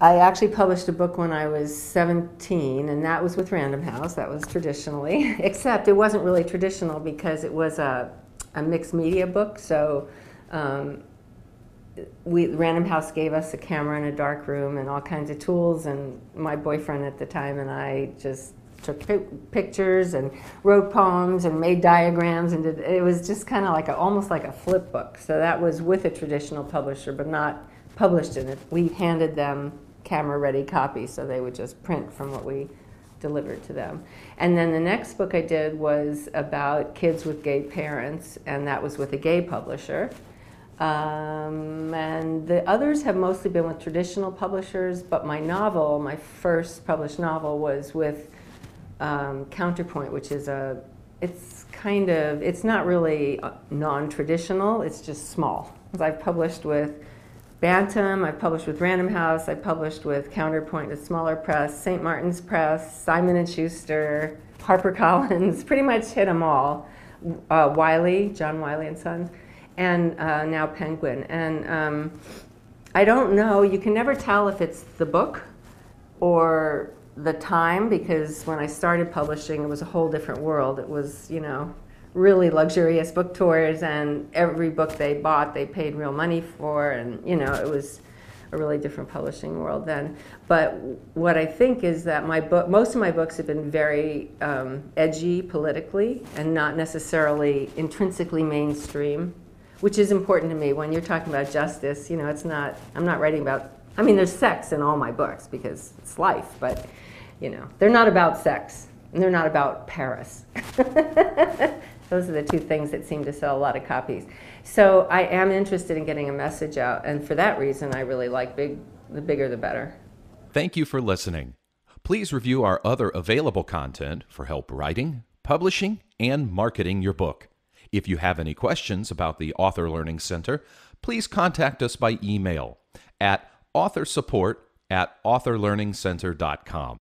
I actually published a book when I was 17, and that was with Random House. That was traditionally, except it wasn't really traditional because it was a, a mixed media book. So um, we Random House gave us a camera in a dark room and all kinds of tools, and my boyfriend at the time and I just took pictures and wrote poems and made diagrams and did, it was just kind of like a, almost like a flip book. So that was with a traditional publisher, but not published in it. We handed them camera ready copy, so they would just print from what we delivered to them. And then the next book I did was about kids with gay parents, and that was with a gay publisher. Um, and the others have mostly been with traditional publishers, but my novel, my first published novel, was with um, Counterpoint, which is a, it's kind of, it's not really uh, non-traditional, it's just small. I've published with Bantam, I've published with Random House, I've published with Counterpoint, a smaller press, St. Martin's Press, Simon & Schuster, HarperCollins, pretty much hit them all. Uh, Wiley, John Wiley and Sons, and uh, now Penguin. And um, I don't know, you can never tell if it's the book or the time because when I started publishing, it was a whole different world. It was, you know, really luxurious book tours, and every book they bought, they paid real money for, and you know, it was a really different publishing world then. But what I think is that my book, most of my books have been very um, edgy politically, and not necessarily intrinsically mainstream, which is important to me. When you're talking about justice, you know, it's not. I'm not writing about. I mean, there's sex in all my books because it's life, but you know, they're not about sex and they're not about Paris. Those are the two things that seem to sell a lot of copies. So I am interested in getting a message out, and for that reason, I really like big. The bigger, the better. Thank you for listening. Please review our other available content for help writing, publishing, and marketing your book. If you have any questions about the Author Learning Center, please contact us by email at authorsupport at authorlearningcenter.com.